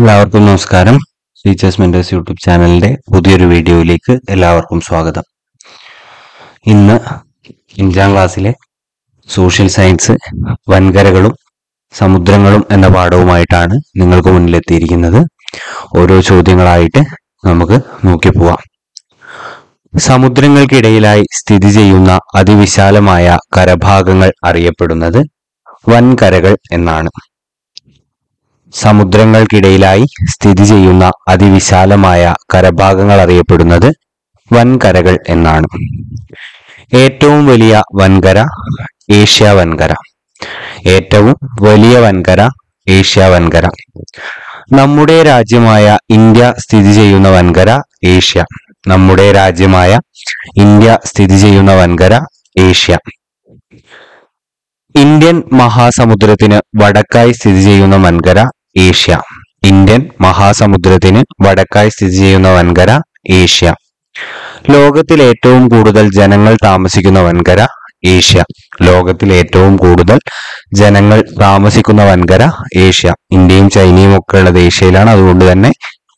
എല്ലാവർക്കും നമസ്കാരം. Teachers mentors YouTube ചാനലിന്റെ പുതിയൊരു വീഡിയോയിലേക്ക് എല്ലാവർക്കും സ്വാഗതം. ഇന്ന് അഞ്ചാം ക്ലാസ്സിലെ സോഷ്യൽ സയൻസ് വൻകരകളും സമുദ്രങ്ങളും എന്ന പാഠവുമായിട്ടാണ് നിങ്ങൾക്ക് മുന്നിലെത്തിയിരിക്കുന്നത്. ഓരോ ചോദ്യങ്ങളായിട്ട് നമുക്ക് നോക്കി പോവാം. സമുദ്രങ്ങൾക്കിടയിലായി സ്ഥിതി ചെയ്യുന്ന അതിവിശാലമായ കരഭാഗങ്ങൾ അറിയപ്പെടുന്നത് വൻകരകൾ എന്നാണ്. സമുദ്രങ്ങൾക്കിടയിലായി സ്ഥിതി ചെയ്യുന്ന അതിവിശാലമായ കരഭാഗങ്ങൾ അറിയപ്പെടുന്നത് വൻകരകൾ എന്നാണ്. ഏറ്റവും വലിയ വൻകര ഏഷ്യ വൻകര. ഏറ്റവും വലിയ വൻകര ഏഷ്യ വൻകര. നമ്മുടെ രാജ്യമായ ഇന്ത്യ സ്ഥിതി ചെയ്യുന്ന വൻകര ഏഷ്യ. നമ്മുടെ രാജ്യമായ ഇന്ത്യ സ്ഥിതി ചെയ്യുന്ന വൻകര ഏഷ്യ. ഇന്ത്യൻ മഹാസമുദ്രത്തിന് വടക്കായി സ്ഥിതി ചെയ്യുന്ന വൻകര ഏഷ്യ. ഇന്ത്യൻ മഹാസമുദ്രത്തിന് വടക്കായി സ്ഥിതി ചെയ്യുന്ന വൻകര ഏഷ്യ. ലോകത്തിൽ ഏറ്റവും കൂടുതൽ ജനങ്ങൾ താമസിക്കുന്ന വൻകര ഏഷ്യ. ലോകത്തിൽ ഏറ്റവും കൂടുതൽ ജനങ്ങൾ താമസിക്കുന്ന വൻകര ഏഷ്യ. ഇന്ത്യയും ചൈനയും ഒക്കെ ഉള്ളത് ഏഷ്യയിലാണ് അതുകൊണ്ട് തന്നെ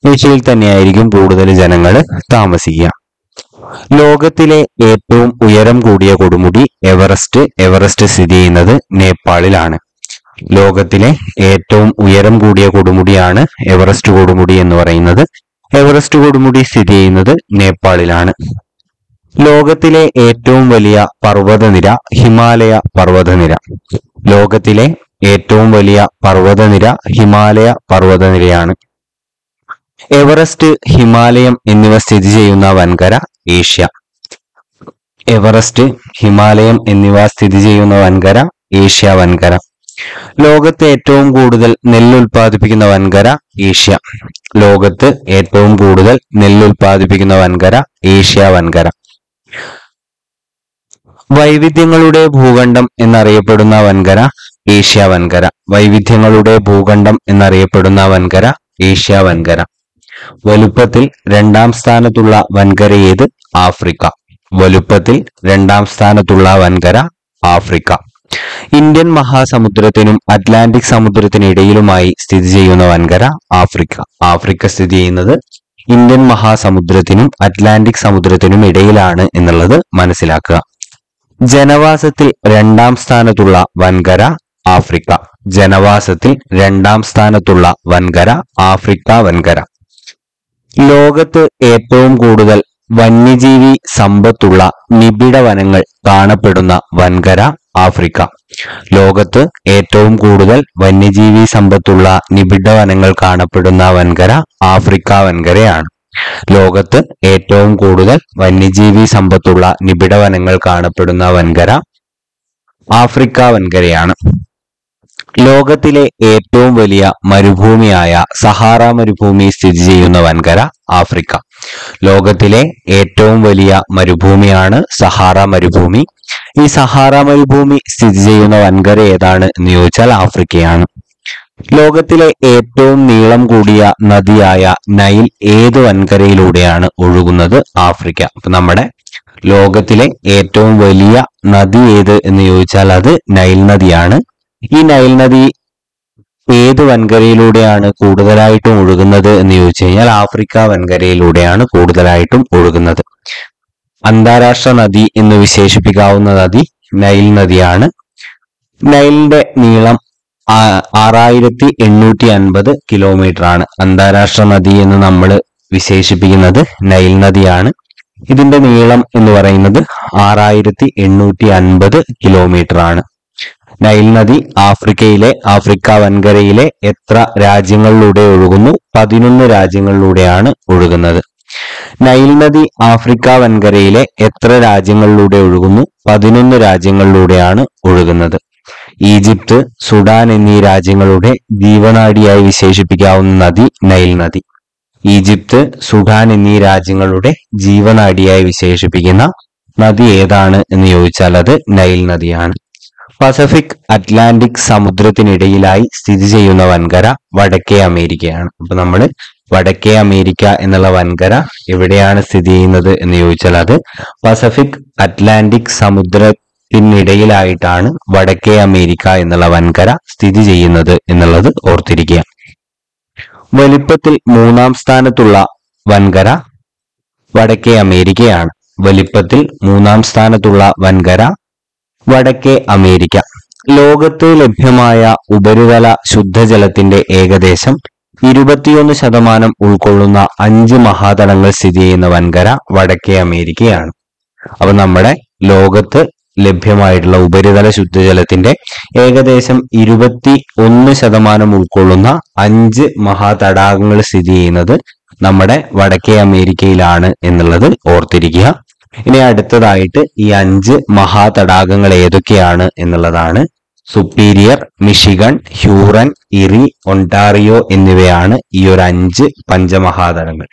ഏഷ്യയിൽ തന്നെയായിരിക്കും കൂടുതൽ ജനങ്ങൾ താമസിക്കുക. ലോകത്തിലെ ഏറ്റവും ഉയരം കൂടിയ കൊടുമുടി എവറസ്റ്റ്. എവറസ്റ്റ് സ്ഥിതി ചെയ്യുന്നത് നേപ്പാളിലാണ്. ലോകത്തിലെ ഏറ്റവും ഉയരം കൂടിയ കൊടുമുടിയാണ് എവറസ്റ്റ് കൊടുമുടി എന്ന് പറയുന്നത്. എവറസ്റ്റ് കൊടുമുടി സ്ഥിതി ചെയ്യുന്നത് നേപ്പാളിലാണ്. ലോകത്തിലെ ഏറ്റവും വലിയ പർവതനിര ഹിമാലയ പർവതനിര. ലോകത്തിലെ ഏറ്റവും വലിയ പർവതനിര ഹിമാലയ പർവതനിരയാണ്. എവറസ്റ്റ് ഹിമാലയം എന്നിവ സ്ഥിതി ചെയ്യുന്ന വൻകര ഏഷ്യ. എവറസ്റ്റ് ഹിമാലയം എന്നിവ സ്ഥിതി ചെയ്യുന്ന വൻകര ഏഷ്യ വൻകര. ലോകത്ത് ഏറ്റവും കൂടുതൽ നെല്ല് ഉൽപ്പാദിപ്പിക്കുന്ന വൻകര ഏഷ്യ. ലോകത്ത് ഏറ്റവും കൂടുതൽ നെല്ല് ഉൽപ്പാദിപ്പിക്കുന്ന വൻകര ഏഷ്യ വൻകര. വൈവിധ്യങ്ങളുടെ ഭൂഖണ്ഡം എന്നറിയപ്പെടുന്ന വൻകര ഏഷ്യ വൻകര. വൈവിധ്യങ്ങളുടെ ഭൂഖണ്ഡം എന്നറിയപ്പെടുന്ന വൻകര ഏഷ്യ വൻകര. വലുപ്പത്തിൽ രണ്ടാം സ്ഥാനത്തുള്ള വൻകര ഏത്? ആഫ്രിക്ക. വലുപ്പത്തിൽ രണ്ടാം സ്ഥാനത്തുള്ള വൻകര ആഫ്രിക്ക. ഇന്ത്യൻ മഹാസമുദ്രത്തിനും അറ്റ്ലാന്റിക് സമുദ്രത്തിനിടയിലുമായി സ്ഥിതി ചെയ്യുന്ന വൻകര ആഫ്രിക്ക. ആഫ്രിക്ക സ്ഥിതി ചെയ്യുന്നത് ഇന്ത്യൻ മഹാസമുദ്രത്തിനും അറ്റ്ലാന്റിക് സമുദ്രത്തിനും ഇടയിലാണ് എന്നുള്ളത് മനസ്സിലാക്കുക. ജനവാസത്തിൽ രണ്ടാം സ്ഥാനത്തുള്ള വൻകര ആഫ്രിക്ക. ജനവാസത്തിൽ രണ്ടാം സ്ഥാനത്തുള്ള വൻകര ആഫ്രിക്ക വൻകര. ലോകത്ത് ഏറ്റവും കൂടുതൽ വന്യജീവി സമ്പത്തുള്ള നിബിഡ വനങ്ങൾ കാണപ്പെടുന്ന വൻകര ആഫ്രിക്ക. ലോകത്ത് ഏറ്റവും കൂടുതൽ വന്യജീവി സമ്പത്തുള്ള നിബിഡ വനങ്ങൾ കാണപ്പെടുന്ന വൻകര ആഫ്രിക്ക വൻകരയാണ്. ലോകത്ത് ഏറ്റവും കൂടുതൽ വന്യജീവി സമ്പത്തുള്ള നിബിഡ വനങ്ങൾ കാണപ്പെടുന്ന വൻകര ആഫ്രിക്ക വൻകരയാണ്. ലോകത്തിലെ ഏറ്റവും വലിയ മരുഭൂമിയായ സഹാറ മരുഭൂമി സ്ഥിതി ചെയ്യുന്ന വൻകര ആഫ്രിക്ക. ലോകത്തിലെ ഏറ്റവും വലിയ മരുഭൂമിയാണ് സഹാറ മരുഭൂമി. ഈ സഹാറ മരുഭൂമി സ്ഥിതി ചെയ്യുന്ന വൻകര ഏതാണ് എന്ന് ചോദിച്ചാൽ ആഫ്രിക്കയാണ്. ലോകത്തിലെ ഏറ്റവും നീളം കൂടിയ നദിയായ നൈൽ ഏത് വൻകരയിലൂടെയാണ് ഒഴുകുന്നത്? ആഫ്രിക്ക. അപ്പൊ നമ്മുടെ ലോകത്തിലെ ഏറ്റവും വലിയ നദി ഏത് എന്ന് ചോദിച്ചാൽ അത് നൈൽ നദിയാണ്. ഈ നൈൽ നദി ഏത് വൻകരയിലൂടെയാണ് കൂടുതലായിട്ടും ഒഴുകുന്നത് എന്ന് ചോദിച്ചു കഴിഞ്ഞാൽ ആഫ്രിക്ക വൻകരയിലൂടെയാണ് കൂടുതലായിട്ടും ഒഴുകുന്നത്. അന്താരാഷ്ട്ര നദി എന്ന് വിശേഷിപ്പിക്കാവുന്ന നദി നൈൽ നദിയാണ്. നൈലിന്റെ നീളം ആറായിരത്തി എണ്ണൂറ്റി അൻപത് കിലോമീറ്റർ ആണ്. അന്താരാഷ്ട്ര നദി എന്ന് നമ്മൾ വിശേഷിപ്പിക്കുന്നത് നൈൽ നദിയാണ്. ഇതിന്റെ നീളം എന്ന് പറയുന്നത് ആറായിരത്തി എണ്ണൂറ്റി അൻപത് കിലോമീറ്റർ ആണ്. നൈൽ നദി ആഫ്രിക്കയിലെ ആഫ്രിക്ക വൻകരയിലെ എത്ര രാജ്യങ്ങളിലൂടെ ഒഴുകുന്നു? പതിനൊന്ന് രാജ്യങ്ങളിലൂടെയാണ് ഒഴുകുന്നത്. നൈൽ നദി ആഫ്രിക്ക വൻകരയിലെ എത്ര രാജ്യങ്ങളിലൂടെ ഒഴുകുന്നു? പതിനൊന്ന് രാജ്യങ്ങളിലൂടെയാണ് ഒഴുകുന്നത്. ഈജിപ്ത് സുഡാൻ എന്നീ രാജ്യങ്ങളുടെ ജീവനാടിയായി വിശേഷിപ്പിക്കാവുന്ന നദി നൈൽ നദി ഈജിപ്ത് സുഡാൻ എന്നീ രാജ്യങ്ങളുടെ ജീവനാടിയായി വിശേഷിപ്പിക്കുന്ന നദി ഏതാണ് എന്ന് ചോദിച്ചാൽ അത് നൈൽ നദിയാണ് പസഫിക് അറ്റ്ലാന്റിക് സമുദ്രത്തിനിടയിലായി സ്ഥിതി ചെയ്യുന്ന വൻകര വടക്കേ അമേരിക്കയാണ്. അപ്പൊ നമ്മൾ വടക്കേ അമേരിക്ക എന്നുള്ള വൻകര എവിടെയാണ് സ്ഥിതി ചെയ്യുന്നത് എന്ന് ചോദിച്ചാൽ അത് പസഫിക് അറ്റ്ലാന്റിക് സമുദ്രത്തിനിടയിലായിട്ടാണ് വടക്കേ അമേരിക്ക എന്നുള്ള വൻകര സ്ഥിതി ചെയ്യുന്നത് എന്നുള്ളത് ഓർത്തിരിക്കുക. വലിപ്പത്തിൽ മൂന്നാം സ്ഥാനത്തുള്ള വൻകര വടക്കേ അമേരിക്കയാണ്. വലിപ്പത്തിൽ മൂന്നാം സ്ഥാനത്തുള്ള വൻകര വടക്കേ അമേരിക്ക. ലോകത്ത് ലഭ്യമായ ഉപരിതല ശുദ്ധജലത്തിന്റെ ഏകദേശം ഇരുപത്തിയൊന്ന് ശതമാനം ഉൾക്കൊള്ളുന്ന അഞ്ച് മഹാതടങ്ങൾ സ്ഥിതി ചെയ്യുന്ന വൻകര വടക്കേ അമേരിക്കയാണ്. അപ്പൊ നമ്മുടെ ലോകത്ത് ലഭ്യമായിട്ടുള്ള ഉപരിതല ശുദ്ധജലത്തിന്റെ ഏകദേശം ഇരുപത്തി ഒന്ന് ശതമാനം ഉൾക്കൊള്ളുന്ന അഞ്ച് മഹാതടാകങ്ങൾ സ്ഥിതി ചെയ്യുന്നത് നമ്മുടെ വടക്കേ അമേരിക്കയിലാണ് എന്നുള്ളത് ഓർത്തിരിക്കുക. ഇനി അടുത്തതായിട്ട് ഈ അഞ്ച് മഹാതടാകങ്ങൾ ഏതൊക്കെയാണ് എന്നുള്ളതാണ് Superior Michigan Huron Erie Ontario എന്നിവയാണ് ഈ ഒരു അഞ്ച് പഞ്ചമഹാതടങ്ങൾ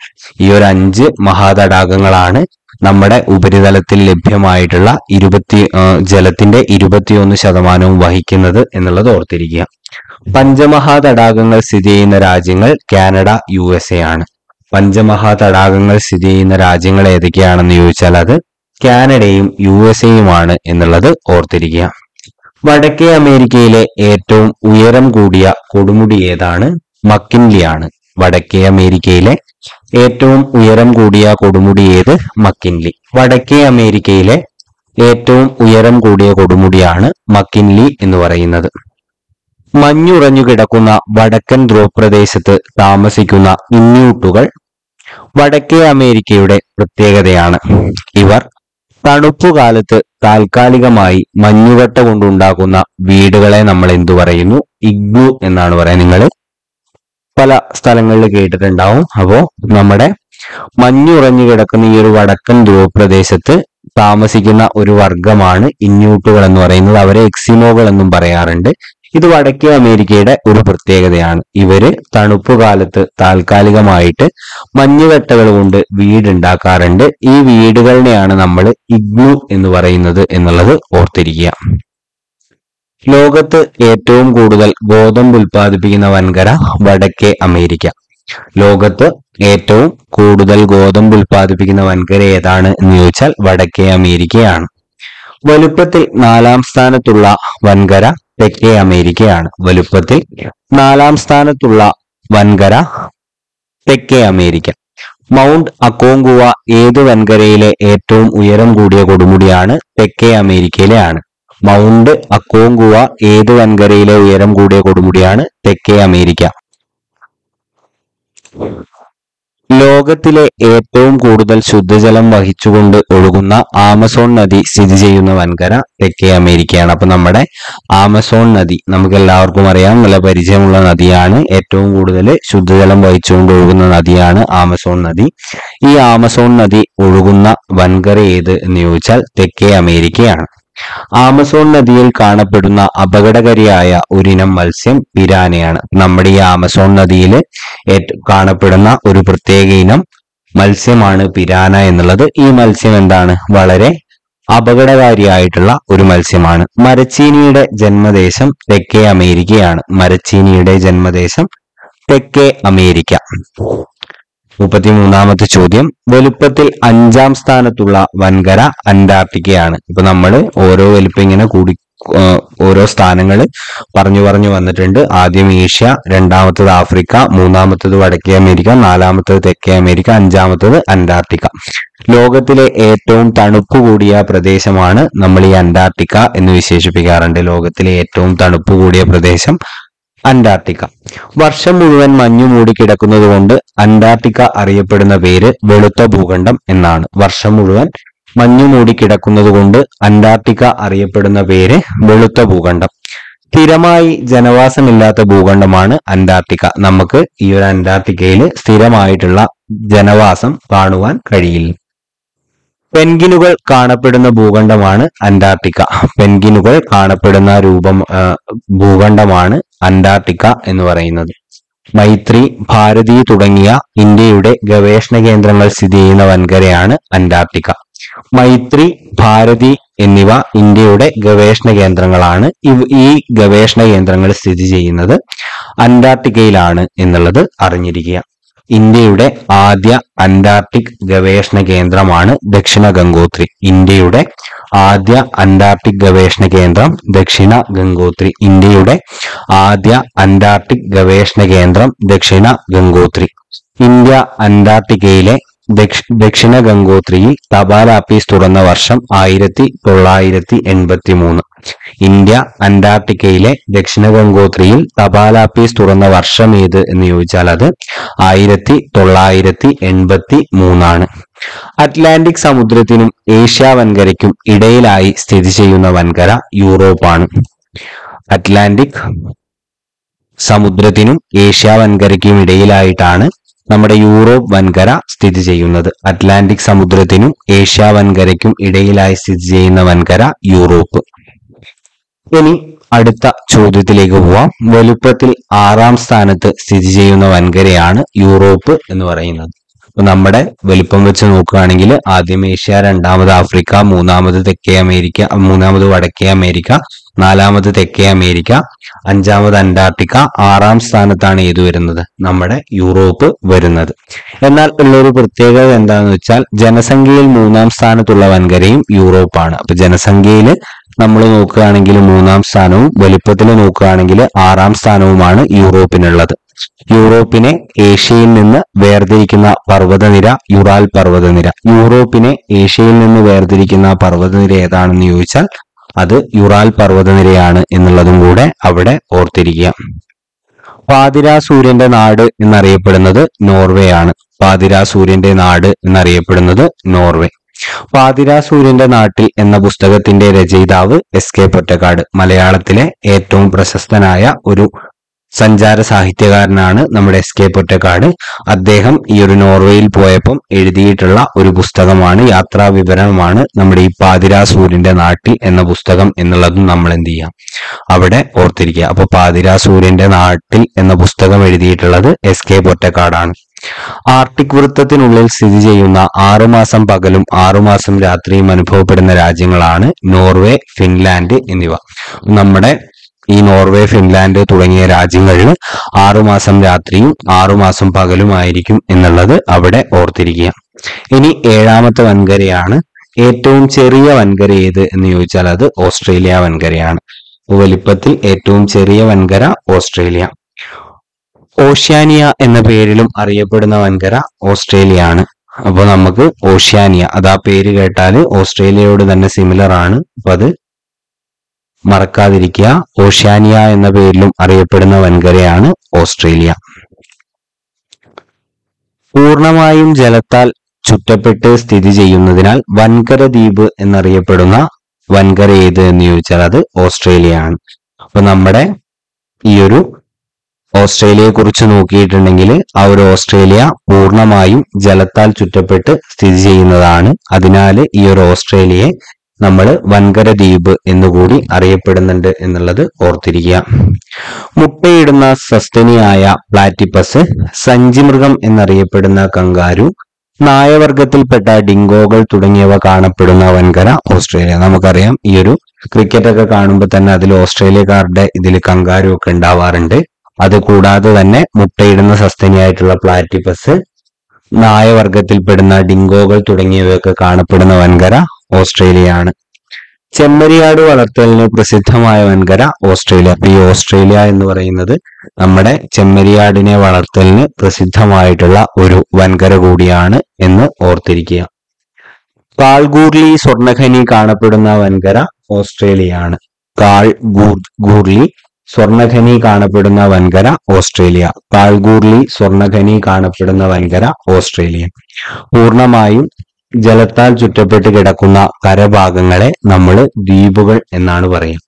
ഈ ഒരു അഞ്ച് മഹാതടാകങ്ങളാണ് നമ്മുടെ ഉപരിതലത്തിൽ ലഭ്യമായിട്ടുള്ള ഇരുപത്തി ജലത്തിന്റെ ഇരുപത്തിയൊന്ന് ശതമാനവും വഹിക്കുന്നത് എന്നുള്ളത് ഓർത്തിരിക്കുക. പഞ്ചമഹാതടാകങ്ങൾ സ്ഥിതി ചെയ്യുന്ന രാജ്യങ്ങൾ കാനഡ യു എസ് എ ആണ്. പഞ്ചമഹാതടാകങ്ങൾ സ്ഥിതി ചെയ്യുന്ന രാജ്യങ്ങൾ ഏതൊക്കെയാണെന്ന് ചോദിച്ചാൽ അത് കാനഡയും യു എസ് എയുമാണ് എന്നുള്ളത് ഓർത്തിരിക്കുക. വടക്കേ അമേരിക്കയിലെ ഏറ്റവും ഉയരം കൂടിയ കൊടുമുടി ഏതാണ്? മക്കിൻലി ആണ് വടക്കേ അമേരിക്കയിലെ ഏറ്റവും ഉയരം കൂടിയ കൊടുമുടി ഏത്? മക്കിൻലി. വടക്കേ അമേരിക്കയിലെ ഏറ്റവും ഉയരം കൂടിയ കൊടുമുടിയാണ് മക്കിൻലി എന്ന് പറയുന്നത്. മഞ്ഞുറഞ്ഞു കിടക്കുന്ന വടക്കൻ ധ്രുവപ്രദേശത്ത് താമസിക്കുന്ന ഇന്യൂട്ടുകൾ വടക്കേ അമേരിക്കയുടെ പ്രത്യേകതയാണ്. ഇവർ തണുപ്പുകാലത്ത് താൽക്കാലികമായി മഞ്ഞുകട്ട കൊണ്ടുണ്ടാക്കുന്ന വീടുകളെ നമ്മൾ എന്തു പറയുന്നു? ഇഗ്ലു എന്നാണ് പറയുന്നത്. നിങ്ങൾ പല സ്ഥലങ്ങളിൽ കേട്ടിട്ടുണ്ടാവും. അപ്പോ നമ്മുടെ മഞ്ഞുറഞ്ഞു കിടക്കുന്ന ഈ ഒരു വടക്കൻ ധ്രുവപ്രദേശത്ത് താമസിക്കുന്ന ഒരു വർഗമാണ് ഇന്യൂട്ടുകൾ എന്ന് പറയുന്നത്. അവരെ എക്സിമോകൾ എന്നും പറയാറുണ്ട്. ഇത് വടക്കേ അമേരിക്കയുടെ ഒരു പ്രത്യേകതയാണ്. ഇവർ തണുപ്പ് കാലത്ത് താൽക്കാലികമായിട്ട് മഞ്ഞുകട്ടകൾ കൊണ്ട് വീടുണ്ടാക്കാറുണ്ട്. ഈ വീടുകളിനെയാണ് നമ്മൾ ഇഗ്നു എന്ന് പറയുന്നത് എന്നുള്ളത് ഓർത്തിരിക്കുക. ലോകത്ത് ഏറ്റവും കൂടുതൽ ഗോതമ്പ് ഉൽപ്പാദിപ്പിക്കുന്ന വൻകര വടക്കേ അമേരിക്ക. ലോകത്ത് ഏറ്റവും കൂടുതൽ ഗോതമ്പ് ഉൽപ്പാദിപ്പിക്കുന്ന വൻകര ഏതാണ് എന്ന് ചോദിച്ചാൽ വടക്കേ അമേരിക്കയാണ്. വലുപ്പത്തിൽ നാലാം സ്ഥാനത്തുള്ള വൻകര തെക്കേ അമേരിക്കയാണ്. വലുപ്പത്തിൽ നാലാം സ്ഥാനത്തുള്ള വൻകര തെക്കേ അമേരിക്ക. മൗണ്ട് അക്കോങ്കുവ ഏത് വൻകരയിലെ ഏറ്റവും ഉയരം കൂടിയ കൊടുമുടിയാണ്? തെക്കേ അമേരിക്കയിലെ ആണ് മൗണ്ട് അക്കോങ്കുവ ഏത് വൻകരയിലെ ഉയരം കൂടിയ കൊടുമുടിയാണ്? തെക്കേ അമേരിക്ക. ലോകത്തിലെ ഏറ്റവും കൂടുതൽ ശുദ്ധജലം വഹിച്ചുകൊണ്ട് ഒഴുകുന്ന ആമസോൺ നദി സ്ഥിതി ചെയ്യുന്ന വൻകര തെക്കേ അമേരിക്കയാണ്. അപ്പൊ നമ്മുടെ ആമസോൺ നദി നമുക്ക് എല്ലാവർക്കും അറിയാം. നല്ല പരിചയമുള്ള നദിയാണ്. ഏറ്റവും കൂടുതൽ ശുദ്ധജലം വഹിച്ചുകൊണ്ട് ഒഴുകുന്ന നദിയാണ് ആമസോൺ നദി. ഈ ആമസോൺ നദി ഒഴുകുന്ന വൻകര ഏത് എന്ന് ചോദിച്ചാൽ തെക്കേ അമേരിക്കയാണ്. ആമസോൺ നദിയിൽ കാണപ്പെടുന്ന അപകടകാരിയായ ഒരിനം മത്സ്യം പിരാനയാണ് നമ്മുടെ ഈ ആമസോൺ നദിയിൽ കാണപ്പെടുന്ന ഒരു പ്രത്യേക ഇനം മത്സ്യമാണ് പിരാന എന്നുള്ളത്. ഈ മത്സ്യം എന്താണ്? വളരെ അപകടകാരിയായിട്ടുള്ള ഒരു മത്സ്യമാണ്. മരച്ചീനിയുടെ ജന്മദേശം തെക്കേ അമേരിക്കയാണ്. മരച്ചീനിയുടെ ജന്മദേശം തെക്കേ അമേരിക്ക. മുപ്പത്തിമൂന്നാമത്തെ ചോദ്യം. വലുപ്പത്തിൽ അഞ്ചാം സ്ഥാനത്തുള്ള വൻകര അന്റാർട്ടിക്കയാണ്. ഇപ്പൊ നമ്മൾ ഓരോ വലുപ്പം ഇങ്ങനെ കൂടി ഓരോ സ്ഥാനങ്ങൾ പറഞ്ഞു പറഞ്ഞു വന്നിട്ടുണ്ട്. ആദ്യം ഏഷ്യ രണ്ടാമത്തത് ആഫ്രിക്ക മൂന്നാമത്തത് വടക്കേ അമേരിക്ക നാലാമത്തത് തെക്കേ അമേരിക്ക അഞ്ചാമത്തത് അന്റാർട്ടിക്ക. ലോകത്തിലെ ഏറ്റവും തണുപ്പ് കൂടിയ പ്രദേശമാണ് നമ്മൾ ഈ അന്റാർട്ടിക്ക എന്ന് വിശേഷിപ്പിക്കാറുണ്ട്. ലോകത്തിലെ ഏറ്റവും തണുപ്പ് കൂടിയ പ്രദേശം അന്റാർട്ടിക്ക. വർഷം മുഴുവൻ മഞ്ഞു മൂടിക്കിടക്കുന്നത് കൊണ്ട് അന്റാർട്ടിക്ക അറിയപ്പെടുന്ന പേര് വെളുത്ത ഭൂഖണ്ഡം എന്നാണ്. വർഷം മുഴുവൻ മഞ്ഞു മൂടിക്കിടക്കുന്നത് കൊണ്ട് അന്റാർട്ടിക്ക അറിയപ്പെടുന്ന പേര് വെളുത്ത ഭൂഖണ്ഡം. സ്ഥിരമായി ജനവാസമില്ലാത്ത ഭൂഖണ്ഡമാണ് അന്റാർട്ടിക്ക. നമുക്ക് ഈ ഒരു അന്റാർട്ടിക്കയിൽ സ്ഥിരമായിട്ടുള്ള ജനവാസം കാണുവാൻ കഴിയില്ല. പെൻഗിനുകൾ കാണപ്പെടുന്ന ഭൂഖണ്ഡമാണ് അന്റാർട്ടിക്ക. പെൻഗിനുകൾ കാണപ്പെടുന്ന രൂപം ഭൂഖണ്ഡമാണ് അന്റാർട്ടിക്ക എന്ന് പറയുന്നത്. മൈത്രി ഭാരതി തുടങ്ങിയ ഇന്ത്യയുടെ ഗവേഷണ കേന്ദ്രങ്ങൾ സ്ഥിതി ചെയ്യുന്ന വൻകരയാണ് അന്റാർട്ടിക്ക. മൈത്രി ഭാരതി എന്നിവ ഇന്ത്യയുടെ ഗവേഷണ കേന്ദ്രങ്ങളാണ്. ഈ ഗവേഷണ കേന്ദ്രങ്ങൾ സ്ഥിതി ചെയ്യുന്നത് അന്റാർട്ടിക്കയിലാണ് എന്നുള്ളത് അറിഞ്ഞിരിക്കുക. ഇന്ത്യയുടെ ആദ്യ അന്റാർട്ടിക് ഗവേഷണ കേന്ദ്രമാണ് ദക്ഷിണ ഗംഗോത്രി. ഇന്ത്യയുടെ ആദ്യ അന്റാർട്ടിക് ഗവേഷണ കേന്ദ്രം ദക്ഷിണ ഗംഗോത്രി. ഇന്ത്യയുടെ ആദ്യ അന്റാർട്ടിക് ഗവേഷണ കേന്ദ്രം ദക്ഷിണ ഗംഗോത്രി. ഇന്ത്യ അന്റാർട്ടിക്കയിലെ ദക്ഷ- ദക്ഷിണ ഗംഗോത്രിയിൽ തപാൽ ആപ്പീസ് തുറന്ന വർഷം ആയിരത്തി തൊള്ളായിരത്തി എൺപത്തി മൂന്ന് ഇന്ത്യ അന്റാർട്ടിക്കയിലെ ദക്ഷിണ ഗംഗോത്രിയിൽ തപാലാപ്പീസ് തുറന്ന വർഷം ഏത് എന്ന് ചോദിച്ചാൽ അത് ആയിരത്തി തൊള്ളായിരത്തി എൺപത്തി മൂന്നാണ് അറ്റ്ലാന്റിക് സമുദ്രത്തിനും ഏഷ്യ വൻകരയ്ക്കും ഇടയിലായി സ്ഥിതി ചെയ്യുന്ന വൻകര യൂറോപ്പാണ്. അറ്റ്ലാന്റിക് സമുദ്രത്തിനും ഏഷ്യ വൻകരയ്ക്കും ഇടയിലായിട്ടാണ് നമ്മുടെ യൂറോപ്പ് വൻകര സ്ഥിതി ചെയ്യുന്നത്. അറ്റ്ലാന്റിക് സമുദ്രത്തിനും ഏഷ്യ വൻകരയ്ക്കും ഇടയിലായി സ്ഥിതി ചെയ്യുന്ന വൻകര യൂറോപ്പ്. ഇനി അടുത്ത ചോദ്യത്തിലേക്ക് പോവാം. വലുപ്പത്തിൽ ആറാം സ്ഥാനത്ത് സ്ഥിതി ചെയ്യുന്ന വൻകരയാണ് യൂറോപ്പ് എന്ന് പറയുന്നത്. അപ്പൊ നമ്മുടെ വലിപ്പം വെച്ച് നോക്കുകയാണെങ്കിൽ ആദ്യം ഏഷ്യ രണ്ടാമത് ആഫ്രിക്ക മൂന്നാമത് തെക്കേ അമേരിക്ക മൂന്നാമത് വടക്കേ അമേരിക്ക നാലാമത് തെക്കേ അമേരിക്ക അഞ്ചാമത് അന്റാർട്ടിക്ക ആറാം സ്ഥാനത്താണ് ഏത് വരുന്നത്. നമ്മുടെ യൂറോപ്പ് വരുന്നത്. എന്നാൽ ഉള്ളൊരു പ്രത്യേകത എന്താണെന്ന് വെച്ചാൽ ജനസംഖ്യയിൽ മൂന്നാം സ്ഥാനത്തുള്ള വൻകരയും യൂറോപ്പാണ്. അപ്പൊ ജനസംഖ്യയിൽ നമ്മൾ നോക്കുകയാണെങ്കിൽ മൂന്നാം സ്ഥാനവും വലിപ്പത്തിൽ നോക്കുകയാണെങ്കിൽ ആറാം സ്ഥാനവുമാണ് യൂറോപ്പിനുള്ളത്. യൂറോപ്പിനെ ഏഷ്യയിൽ നിന്ന് വേർതിരിക്കുന്ന പർവതനിര യുറാൽ പർവതനിര. യൂറോപ്പിനെ ഏഷ്യയിൽ നിന്ന് വേർതിരിക്കുന്ന പർവതനിര ഏതാണെന്ന് ചോദിച്ചാൽ അത് യുറാൽ പർവതനിരയാണ് എന്നുള്ളതും കൂടെ അവിടെ ഓർത്തിരിക്കുക. പാതിരാ സൂര്യന്റെ നാട് എന്നറിയപ്പെടുന്നത് നോർവേ ആണ് പാതിരാ സൂര്യന്റെ നാട് എന്നറിയപ്പെടുന്നത് നോർവേ. പാതിരാ സൂര്യന്റെ നാട്ടിൽ എന്ന പുസ്തകത്തിന്റെ രചയിതാവ് എസ് കെ പൊറ്റക്കാട് മലയാളത്തിലെ ഏറ്റവും പ്രശസ്തനായ ഒരു സഞ്ചാര സാഹിത്യകാരനാണ് നമ്മുടെ എസ് കെ പൊറ്റക്കാട്. അദ്ദേഹം ഈ ഒരു നോർവേയിൽ പോയപ്പം എഴുതിയിട്ടുള്ള ഒരു പുസ്തകമാണ് യാത്രാ വിവരണമാണ് നമ്മുടെ ഈ പാതിരാ സൂര്യന്റെ നാട്ടിൽ എന്ന പുസ്തകം എന്നുള്ളതും നമ്മൾ എന്ത് ചെയ്യാം? അവിടെ ഓർത്തിരിക്കുക. അപ്പൊ പാതിരാ സൂര്യന്റെ നാട്ടിൽ എന്ന പുസ്തകം എഴുതിയിട്ടുള്ളത് എസ് കെ പൊറ്റക്കാടാണ്. ആർട്ടിക് വൃത്തത്തിനുള്ളിൽ സ്ഥിതി ചെയ്യുന്ന ആറുമാസം പകലും ആറുമാസം രാത്രിയും അനുഭവപ്പെടുന്ന രാജ്യങ്ങളാണ് നോർവേ ഫിൻലാൻഡ് എന്നിവ. നമ്മുടെ ഈ നോർവേ ഫിൻലാൻഡ് തുടങ്ങിയ രാജ്യങ്ങളിൽ ആറുമാസം രാത്രിയും ആറുമാസം പകലുമായിരിക്കും എന്നുള്ളത് അവിടെ ഓർത്തിരിക്കുക. ഇനി ഏഴാമത്തെ വൻകരയാണ്. ഏറ്റവും ചെറിയ വൻകര ഏത് എന്ന് ചോദിച്ചാൽ അത് ഓസ്ട്രേലിയ വൻകരയാണ്. വലിപ്പത്തിൽ ഏറ്റവും ചെറിയ വൻകര ഓസ്ട്രേലിയ. ഓഷ്യാനിയ എന്ന പേരിലും അറിയപ്പെടുന്ന വൻകര ഓസ്ട്രേലിയ ആണ് അപ്പൊ നമുക്ക് ഓഷ്യാനിയ അത് ആ പേര് കേട്ടാൽ ഓസ്ട്രേലിയയോട് തന്നെ സിമിലർ ആണ്. അപ്പൊ അത് മറക്കാതിരിക്കുക. ഓഷ്യാനിയ എന്ന പേരിലും അറിയപ്പെടുന്ന വൻകരയാണ് ഓസ്ട്രേലിയ. പൂർണമായും ജലത്താൽ ചുറ്റപ്പെട്ട് സ്ഥിതി ചെയ്യുന്നതിനാൽ വൻകര ദ്വീപ് എന്നറിയപ്പെടുന്ന വൻകര ഏത് എന്ന് ചോദിച്ചാൽ അത് ഓസ്ട്രേലിയ ആണ് അപ്പൊ നമ്മുടെ ഈ ഒരു ഓസ്ട്രേലിയയെ കുറിച്ച് നോക്കിയിട്ടുണ്ടെങ്കിൽ ആ ഒരു ഓസ്ട്രേലിയ പൂർണമായും ജലത്താൽ ചുറ്റപ്പെട്ട് സ്ഥിതി ചെയ്യുന്നതാണ്. അതിനാൽ ഈ ഒരു ഓസ്ട്രേലിയയെ നമ്മൾ വൻകര ദ്വീപ് എന്നുകൂടി അറിയപ്പെടുന്നുണ്ട് എന്നുള്ളത് ഓർത്തിരിക്കുക. മുട്ടയിടുന്ന സസ്തനിയായ പ്ലാറ്റിപ്പസ് സഞ്ചിമൃഗം എന്നറിയപ്പെടുന്ന കങ്കാരു നായവർഗത്തിൽപ്പെട്ട ഡിങ്കോകൾ തുടങ്ങിയവ കാണപ്പെടുന്ന വൻകര ഓസ്ട്രേലിയ. നമുക്കറിയാം ഈ ഒരു ക്രിക്കറ്റ് ഒക്കെ കാണുമ്പോൾ തന്നെ അതിൽ ഓസ്ട്രേലിയക്കാരുടെ ഇതിൽ കങ്കാരു ഒക്കെ ഉണ്ടാവാറുണ്ട്. അത് കൂടാതെ തന്നെ മുട്ടയിടുന്ന സസ്തനിയായിട്ടുള്ള പ്ലാറ്റിപ്പസ് നായവർഗത്തിൽപ്പെടുന്ന ഡിങ്കോകൾ തുടങ്ങിയവയൊക്കെ കാണപ്പെടുന്ന വൻകര ഓസ്ട്രേലിയയാണ്. ചെമ്മരിയാട് വളർത്തലിന് പ്രസിദ്ധമായ വൻകര ഓസ്ട്രേലിയ. അപ്പൊ ഈ ഓസ്ട്രേലിയ എന്ന് പറയുന്നത് നമ്മുടെ ചെമ്മരിയാടിനെ വളർത്തലിന് പ്രസിദ്ധമായിട്ടുള്ള ഒരു വൻകര കൂടിയാണ് എന്ന് ഓർത്തിരിക്കുക. കാൾഗൂർലി സ്വർണഖനി കാണപ്പെടുന്ന വൻകര ഓസ്ട്രേലിയയാണ്. കാൾ ഗൂർലി സ്വർണഖനി കാണപ്പെടുന്ന വൻകര ഓസ്ട്രേലിയ. കാൾഗൂർലി സ്വർണഖനി കാണപ്പെടുന്ന വൻകര ഓസ്ട്രേലിയ. പൂർണമായും ജലത്താൽ ചുറ്റപ്പെട്ട് കിടക്കുന്ന കരഭാഗങ്ങളെ നമ്മൾ ദ്വീപുകൾ എന്നാണ് പറയുക.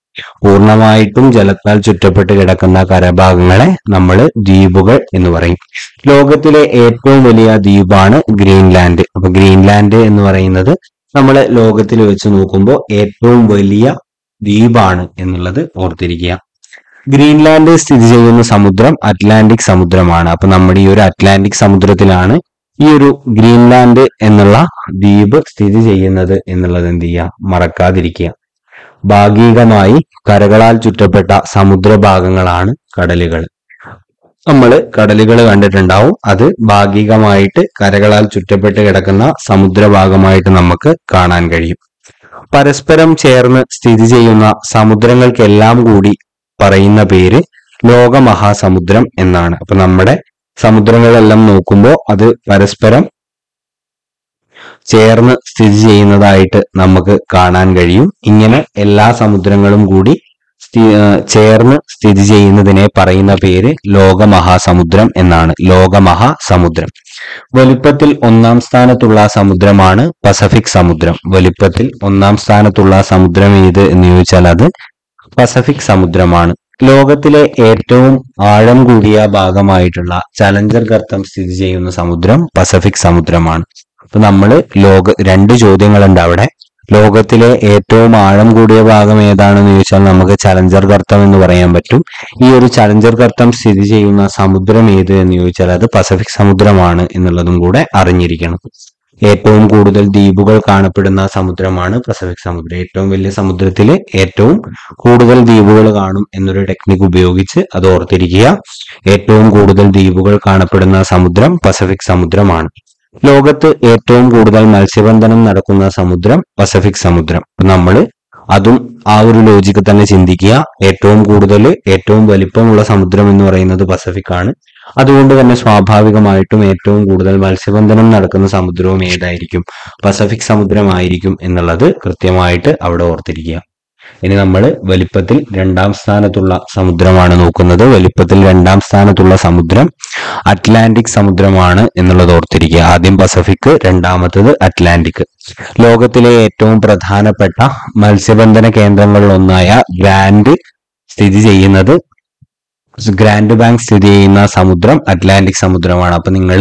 പൂർണമായിട്ടും ജലത്താൽ ചുറ്റപ്പെട്ട് കിടക്കുന്ന കരഭാഗങ്ങളെ നമ്മൾ ദ്വീപുകൾ എന്ന് പറയും. ലോകത്തിലെ ഏറ്റവും വലിയ ദ്വീപാണ് ഗ്രീൻലാൻഡ്. അപ്പൊ ഗ്രീൻലാൻഡ് എന്ന് പറയുന്നത് നമ്മൾ ലോകത്തിൽ വെച്ച് നോക്കുമ്പോൾ ഏറ്റവും വലിയ ദ്വീപാണ് എന്നുള്ളത് ഓർത്തിരിക്കുക. ഗ്രീൻലാൻഡ് സ്ഥിതി ചെയ്യുന്ന സമുദ്രം അറ്റ്ലാന്റിക് സമുദ്രമാണ്. അപ്പൊ നമ്മുടെ ഈ ഒരു അറ്റ്ലാന്റിക് സമുദ്രത്തിലാണ് ഈ ഒരു ഗ്രീൻലാൻഡ് എന്നുള്ള ദ്വീപ് സ്ഥിതി ചെയ്യുന്നത് എന്നുള്ളത് എന്ത് ചെയ്യുക? മറക്കാതിരിക്കുക. ഭാഗികമായി കരകളാൽ ചുറ്റപ്പെട്ട സമുദ്രഭാഗങ്ങളാണ് കടലുകൾ. നമ്മൾ കടലുകൾ കണ്ടിട്ടുണ്ടാവും. അത് ഭാഗികമായിട്ട് കരകളാൽ ചുറ്റപ്പെട്ട് കിടക്കുന്ന സമുദ്രഭാഗമായിട്ട് നമുക്ക് കാണാൻ കഴിയും. പരസ്പരം ചേർന്ന് സ്ഥിതി ചെയ്യുന്ന സമുദ്രങ്ങൾക്കെല്ലാം കൂടി പറയുന്ന പേര് ലോകമഹാസമുദ്രം എന്നാണ്. അപ്പൊ നമ്മുടെ സമുദ്രങ്ങളെല്ലാം നോക്കുമ്പോൾ അത് പരസ്പരം ചേർന്ന് സ്ഥിതി ചെയ്യുന്നതായിട്ട് നമുക്ക് കാണാൻ കഴിയും. ഇങ്ങനെ എല്ലാ സമുദ്രങ്ങളും കൂടി ചേർന്ന് സ്ഥിതി ചെയ്യുന്നതിനെ പറയുന്ന പേര് ലോകമഹാസമുദ്രം എന്നാണ്. ലോകമഹാസമുദ്രം. വലിപ്പത്തിൽ ഒന്നാം സ്ഥാനത്തുള്ള സമുദ്രമാണ് പസഫിക് സമുദ്രം. വലിപ്പത്തിൽ ഒന്നാം സ്ഥാനത്തുള്ള സമുദ്രം ഏത് എന്ന് ചോദിച്ചാൽ അത് പസഫിക് സമുദ്രമാണ്. ലോകത്തിലെ ഏറ്റവും ആഴം കൂടിയ ഭാഗമായിട്ടുള്ള ചലഞ്ചർ ഗർത്തം സ്ഥിതി ചെയ്യുന്ന സമുദ്രം പസഫിക് സമുദ്രമാണ്. അപ്പൊ നമ്മൾ ലോക രണ്ട് ചോദ്യങ്ങളുണ്ട് അവിടെ. ലോകത്തിലെ ഏറ്റവും ആഴം കൂടിയ ഭാഗം ഏതാണെന്ന് ചോദിച്ചാൽ നമുക്ക് ചലഞ്ചർ ഗർത്തം എന്ന് പറയാൻ പറ്റും. ഈ ഒരു ചലഞ്ചർ ഗർത്തം സ്ഥിതി ചെയ്യുന്ന സമുദ്രം ഏത് എന്ന് ചോദിച്ചാൽ അത് പസഫിക് സമുദ്രമാണ് എന്നുള്ളതും കൂടെ അറിഞ്ഞിരിക്കണം. ഏറ്റവും കൂടുതൽ ദ്വീപുകൾ കാണപ്പെടുന്ന സമുദ്രമാണ് പസഫിക് സമുദ്രം. ഏറ്റവും വലിയ സമുദ്രത്തിൽ ഏറ്റവും കൂടുതൽ ദ്വീപുകൾ കാണും എന്നൊരു ടെക്നിക് ഉപയോഗിച്ച് അത് ഓർത്തിരിക്കുക. ഏറ്റവും കൂടുതൽ ദ്വീപുകൾ കാണപ്പെടുന്ന സമുദ്രം പസഫിക് സമുദ്രമാണ്. ലോകത്ത് ഏറ്റവും കൂടുതൽ മത്സ്യബന്ധനം നടക്കുന്ന സമുദ്രം പസഫിക് സമുദ്രം. നമ്മൾ അതും ആ ഒരു ലോജിക്ക് തന്നെ ചിന്തിക്കുക. ഏറ്റവും കൂടുതൽ ഏറ്റവും വലിപ്പമുള്ള സമുദ്രം എന്ന് പറയുന്നത് പസഫിക് ആണ്. അതുകൊണ്ട് തന്നെ സ്വാഭാവികമായിട്ടും ഏറ്റവും കൂടുതൽ മത്സ്യബന്ധനം നടക്കുന്ന സമുദ്രവും ഏതായിരിക്കും? പസഫിക് സമുദ്രമായിരിക്കും എന്നുള്ളത് കൃത്യമായിട്ട് അവിടെ ഓർത്തിരിക്കുക. ഇനി നമ്മൾ വലിപ്പത്തിൽ രണ്ടാം സ്ഥാനത്തുള്ള സമുദ്രമാണ് നോക്കുന്നത്. വലിപ്പത്തിൽ രണ്ടാം സ്ഥാനത്തുള്ള സമുദ്രം അറ്റ്ലാന്റിക് സമുദ്രമാണ് എന്നുള്ളത് ഓർത്തിരിക്കുക. ആദ്യം പസഫിക് രണ്ടാമത്തത് അറ്റ്ലാന്റിക്. ലോകത്തിലെ ഏറ്റവും പ്രധാനപ്പെട്ട മത്സ്യബന്ധന കേന്ദ്രങ്ങളിൽ ഒന്നായ ഗ്രാൻഡ് സ്ഥിതി ചെയ്യുന്നത് ഗ്രാൻഡ് ബാങ്ക് സ്ഥിതി ചെയ്യുന്ന സമുദ്രം അറ്റ്ലാന്റിക് സമുദ്രമാണ്. അപ്പൊ നിങ്ങൾ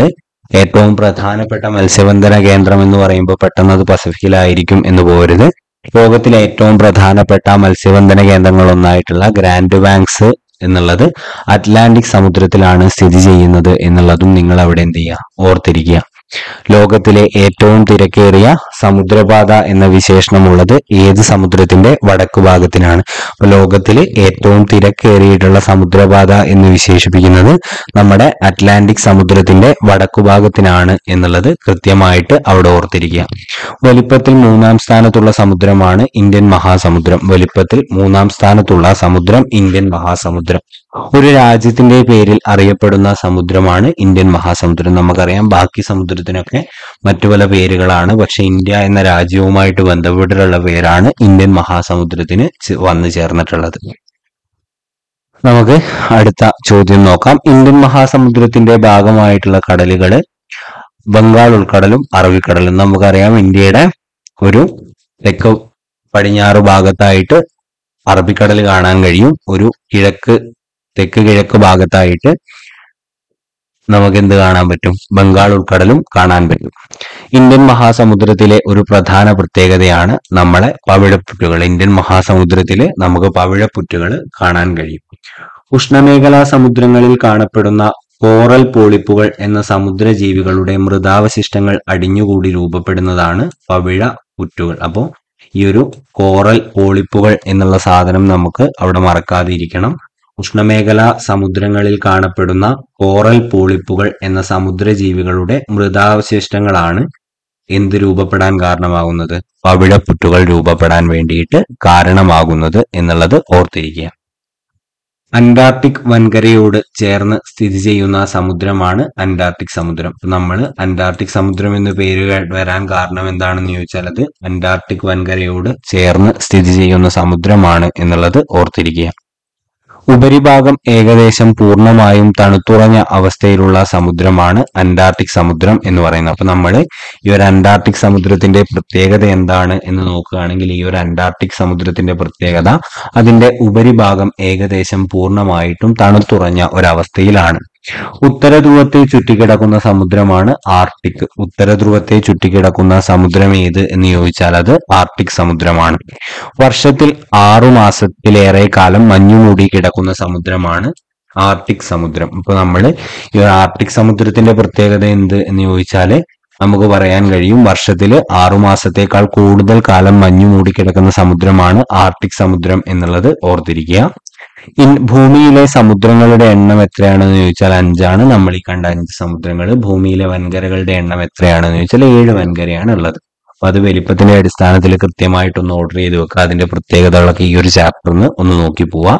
ഏറ്റവും പ്രധാനപ്പെട്ട മത്സ്യബന്ധന കേന്ദ്രം എന്ന് പറയുമ്പോൾ പെട്ടെന്ന് അത് പസഫിക്കിലായിരിക്കും എന്ന് പോരുത്. ലോകത്തിലെ ഏറ്റവും പ്രധാനപ്പെട്ട മത്സ്യബന്ധന കേന്ദ്രങ്ങളൊന്നായിട്ടുള്ള ഗ്രാൻഡ് ബാങ്ക്സ് എന്നുള്ളത് അറ്റ്ലാന്റിക് സമുദ്രത്തിലാണ് സ്ഥിതി ചെയ്യുന്നത് എന്നുള്ളതും നിങ്ങൾ അവിടെ എന്ത് ചെയ്യുക? ഓർത്തിരിക്കുക. ലോകത്തിലെ ഏറ്റവും തിരക്കേറിയ സമുദ്രപാത എന്ന വിശേഷണമുള്ളത് ഏത് സമുദ്രത്തിന്റെ വടക്കു ഭാഗത്തിനാണ്. അപ്പൊ ലോകത്തിലെ ഏറ്റവും തിരക്കേറിയിട്ടുള്ള സമുദ്രപാത എന്ന് വിശേഷിപ്പിക്കുന്നത് നമ്മുടെ അറ്റ്ലാന്റിക് സമുദ്രത്തിന്റെ വടക്കു ഭാഗത്തിനാണ് എന്നുള്ളത് കൃത്യമായിട്ട് അവിടെ ഓർത്തിരിക്കുക. വലിപ്പത്തിൽ മൂന്നാം സ്ഥാനത്തുള്ള സമുദ്രമാണ് ഇന്ത്യൻ മഹാസമുദ്രം. വലിപ്പത്തിൽ മൂന്നാം സ്ഥാനത്തുള്ള സമുദ്രം ഇന്ത്യൻ മഹാസമുദ്രം. ഒരു രാജ്യത്തിന്റെ പേരിൽ അറിയപ്പെടുന്ന സമുദ്രമാണ് ഇന്ത്യൻ മഹാസമുദ്രം. നമുക്കറിയാം ബാക്കി സമുദ്രത്തിനൊക്കെ മറ്റു പല പേരുകളാണ്. പക്ഷെ ഇന്ത്യ എന്ന രാജ്യവുമായിട്ട് ബന്ധപ്പെട്ടിട്ടുള്ള പേരാണ് ഇന്ത്യൻ മഹാസമുദ്രത്തിന് വന്നു ചേർന്നിട്ടുള്ളത്. നമുക്ക് അടുത്ത ചോദ്യം നോക്കാം. ഇന്ത്യൻ മഹാസമുദ്രത്തിന്റെ ഭാഗമായിട്ടുള്ള കടലുകൾ ബംഗാൾ ഉൾക്കടലും അറബിക്കടലും. നമുക്കറിയാം ഇന്ത്യയുടെ ഒരു തെക്ക് പടിഞ്ഞാറ് ഭാഗത്തായിട്ട് അറബിക്കടൽ കാണാൻ കഴിയും. ഒരു കിഴക്ക് തെക്ക് കിഴക്ക് ഭാഗത്തായിട്ട് നമുക്ക് എന്ത് കാണാൻ പറ്റും? ബംഗാൾ ഉൾക്കടലും കാണാൻ പറ്റും. ഇന്ത്യൻ മഹാസമുദ്രത്തിലെ ഒരു പ്രധാന പ്രത്യേകതയാണ് നമ്മളെ പവിഴപ്പുറ്റുകൾ. ഇന്ത്യൻ മഹാസമുദ്രത്തിലെ നമുക്ക് പവിഴപ്പുറ്റുകൾ കാണാൻ കഴിയും. ഉഷ്ണമേഖലാ സമുദ്രങ്ങളിൽ കാണപ്പെടുന്ന കോറൽ പോളിപ്പുകൾ എന്ന സമുദ്രജീവികളുടെ മൃതാവശിഷ്ടങ്ങൾ അടിഞ്ഞുകൂടി രൂപപ്പെടുന്നതാണ് പവിഴ പുറ്റുകൾ അപ്പോൾ ഈ ഒരു കോറൽ പോളിപ്പുകൾ എന്നുള്ള സാധനം നമുക്ക് അവിടെ മറക്കാതെ ഇരിക്കണം ഉഷ്ണമേഖലാ സമുദ്രങ്ങളിൽ കാണപ്പെടുന്ന കോറൽ പോളിപ്പുകൾ എന്ന സമുദ്രജീവികളുടെ മൃതാവശിഷ്ടങ്ങളാണ് എന്ത് രൂപപ്പെടാൻ കാരണമാകുന്നത്? പവിഴപ്പുറ്റുകൾ രൂപപ്പെടാൻ വേണ്ടിയിട്ട് കാരണമാകുന്നത് എന്നുള്ളത് ഓർത്തിരിക്കുക. അന്റാർട്ടിക് വൻകരയോട് ചേർന്ന് സ്ഥിതി ചെയ്യുന്ന സമുദ്രമാണ് അന്റാർട്ടിക് സമുദ്രം. നമ്മൾ അന്റാർട്ടിക് സമുദ്രം എന്ന് പേര് വരാൻ കാരണം എന്താണെന്ന് ചോദിച്ചാൽ അത് അന്റാർട്ടിക് വൻകരയോട് ചേർന്ന് സ്ഥിതി ചെയ്യുന്ന സമുദ്രമാണ് എന്നുള്ളത് ഓർത്തിരിക്കുക. ഉപരിഭാഗം ഏകദേശം പൂർണമായും തണുത്തുറഞ്ഞ അവസ്ഥയിലുള്ള സമുദ്രമാണ് അന്റാർട്ടിക് സമുദ്രം എന്ന് പറയുന്നത്. അപ്പൊ നമ്മൾ ഈ ഒരു അന്റാർട്ടിക് സമുദ്രത്തിന്റെ പ്രത്യേകത എന്താണ് എന്ന് നോക്കുകയാണെങ്കിൽ ഈ ഒരു അന്റാർട്ടിക് സമുദ്രത്തിന്റെ പ്രത്യേകത അതിന്റെ ഉപരിഭാഗം ഏകദേശം പൂർണമായിട്ടും തണുത്തുറഞ്ഞ ഒരവസ്ഥയിലാണ്. ഉത്തര ധ്രുവത്തെ ചുറ്റിക്കിടക്കുന്ന സമുദ്രമാണ് ആർട്ടിക്. ഉത്തര ധ്രുവത്തെ ചുറ്റിക്കിടക്കുന്ന സമുദ്രം ഏത് എന്ന് ചോദിച്ചാൽ അത് ആർട്ടിക് സമുദ്രമാണ്. വർഷത്തിൽ ആറു മാസത്തിലേറെ കാലം മഞ്ഞു മൂടി കിടക്കുന്ന സമുദ്രമാണ് ആർട്ടിക് സമുദ്രം. ഇപ്പൊ നമ്മൾ ഈ ആർട്ടിക് സമുദ്രത്തിന്റെ പ്രത്യേകത എന്ത് എന്ന് ചോദിച്ചാൽ നമുക്ക് പറയാൻ കഴിയും വർഷത്തിൽ ആറുമാസത്തേക്കാൾ കൂടുതൽ കാലം മഞ്ഞു മൂടിക്കിടക്കുന്ന സമുദ്രമാണ് ആർട്ടിക് സമുദ്രം എന്നുള്ളത് ഓർത്തിരിക്കുക. ഭൂമിയിലെ സമുദ്രങ്ങളുടെ എണ്ണം എത്രയാണെന്ന് ചോദിച്ചാൽ അഞ്ചാണ്. നമ്മൾ ഈ കണ്ട അഞ്ച് സമുദ്രങ്ങൾ ഭൂമിയിലെ വൻകരകളുടെ എണ്ണം എത്രയാണെന്ന് ചോദിച്ചാൽ ഏഴ് വൻകരയാണ് ഉള്ളത് അപ്പൊ അത് വലിപ്പത്തിന്റെ അടിസ്ഥാനത്തിൽ കൃത്യമായിട്ടൊന്ന് ഓർഡർ ചെയ്ത് വെക്കുക. അതിന്റെ പ്രത്യേകതകളൊക്കെ ഈ ഒരു ചാപ്റ്ററിന് ഒന്ന് നോക്കി പോവാ.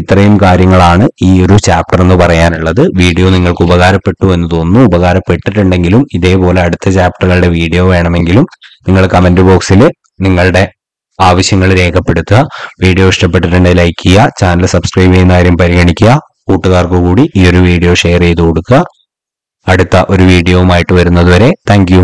ഇത്രയും കാര്യങ്ങളാണ് ഈ ഒരു ചാപ്റ്റർ എന്ന് പറയാനുള്ളത്. വീഡിയോ നിങ്ങൾക്ക് ഉപകാരപ്പെട്ടു എന്ന് തോന്നുന്നു. ഉപകാരപ്പെട്ടിട്ടുണ്ടെങ്കിലും ഇതേപോലെ അടുത്ത ചാപ്റ്ററുകളുടെ വീഡിയോ വേണമെങ്കിലും നിങ്ങൾ കമന്റ് ബോക്സിൽ നിങ്ങളുടെ ആവശ്യങ്ങൾ രേഖപ്പെടുത്തുക. വീഡിയോ ഇഷ്ടപ്പെട്ടിട്ടുണ്ടെങ്കിൽ ലൈക്ക് ചെയ്യുക. ചാനൽ സബ്സ്ക്രൈബ് ചെയ്യുന്ന കാര്യം പരിഗണിക്കുക. കൂട്ടുകാർക്ക് കൂടി ഈ ഒരു വീഡിയോ ഷെയർ ചെയ്ത് കൊടുക്കുക. അടുത്ത ഒരു വീഡിയോവുമായിട്ട് വരുന്നതുവരെ താങ്ക്